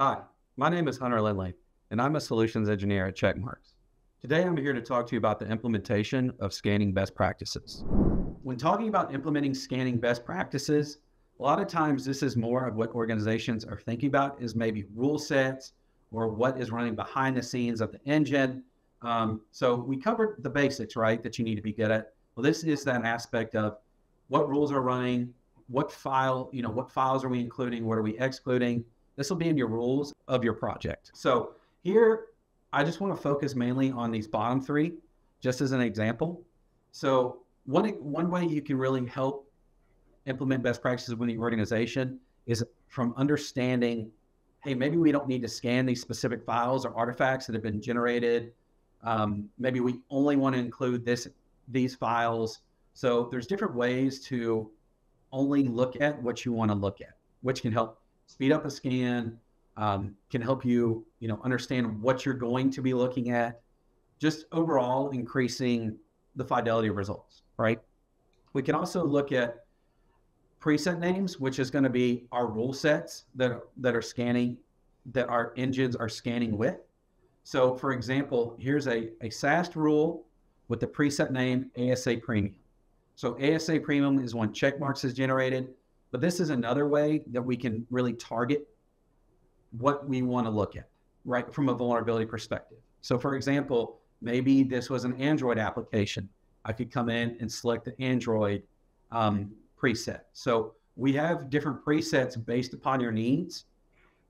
Hi, my name is Hunter Lindley, and I'm a solutions engineer at Checkmarx. Today, I'm here to talk to you about the implementation of scanning best practices. When talking about implementing scanning best practices, a lot of times this is more of what organizations are thinking about is maybe rule sets or what is running behind the scenes of the engine. Um, so we covered the basics, right, that you need to be good at. Well, this is that aspect of what rules are running, what file, you know, what files are we including, what are we excluding. This will be in your rules of your project. So here, I just want to focus mainly on these bottom three, just as an example. So one, one way you can really help implement best practices within your organization is from understanding, hey, maybe we don't need to scan these specific files or artifacts that have been generated. Um, maybe we only want to include this these files. So there's different ways to only look at what you want to look at, which can help speed up a scan, um, can help you, you know, understand what you're going to be looking at, just overall increasing the fidelity of results, right? We can also look at preset names, which is going to be our rule sets that, that are scanning, that our engines are scanning with. So for example, here's a, a SAST rule with the preset name ASA Premium. So ASA Premium is when Checkmarx is generated, but this is another way that we can really target what we want to look at, right, from a vulnerability perspective. So for example, maybe this was an Android application. I could come in and select the Android um, preset. So we have different presets based upon your needs.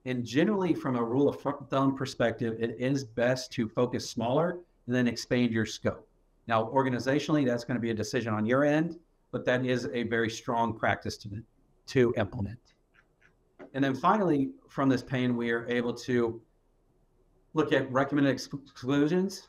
And generally, from a rule of thumb perspective, it is best to focus smaller and then expand your scope. Now, organizationally, that's going to be a decision on your end, but that is a very strong practice to, to implement. And then finally, from this pane, we are able to look at recommended exclusions.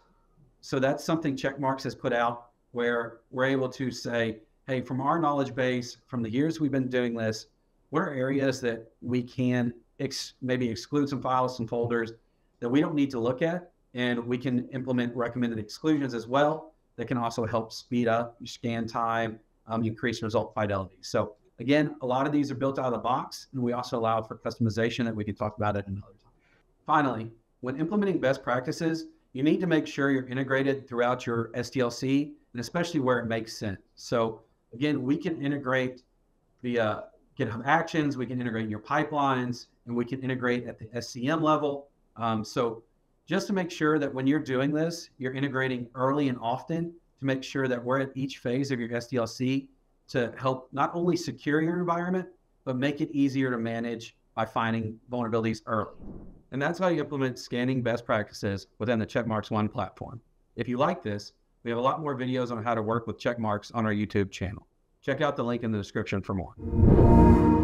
So that's something Checkmarx has put out where we're able to say, hey, from our knowledge base, from the years we've been doing this, what are areas that we can ex- maybe exclude some files, some folders that we don't need to look at, and we can implement recommended exclusions as well that can also help speed up scan time, um, increase result fidelity. So again, a lot of these are built out of the box, and we also allow for customization that we can talk about at another time. Finally, when implementing best practices, you need to make sure you're integrated throughout your SDLC, and especially where it makes sense. So again, we can integrate via GitHub Actions, we can integrate in your pipelines, and we can integrate at the SCM level. Um, so just to make sure that when you're doing this, you're integrating early and often to make sure that we're at each phase of your SDLC to help not only secure your environment, but make it easier to manage by finding vulnerabilities early. And that's how you implement scanning best practices within the Checkmarx One platform. If you like this, we have a lot more videos on how to work with Checkmarx on our YouTube channel. Check out the link in the description for more.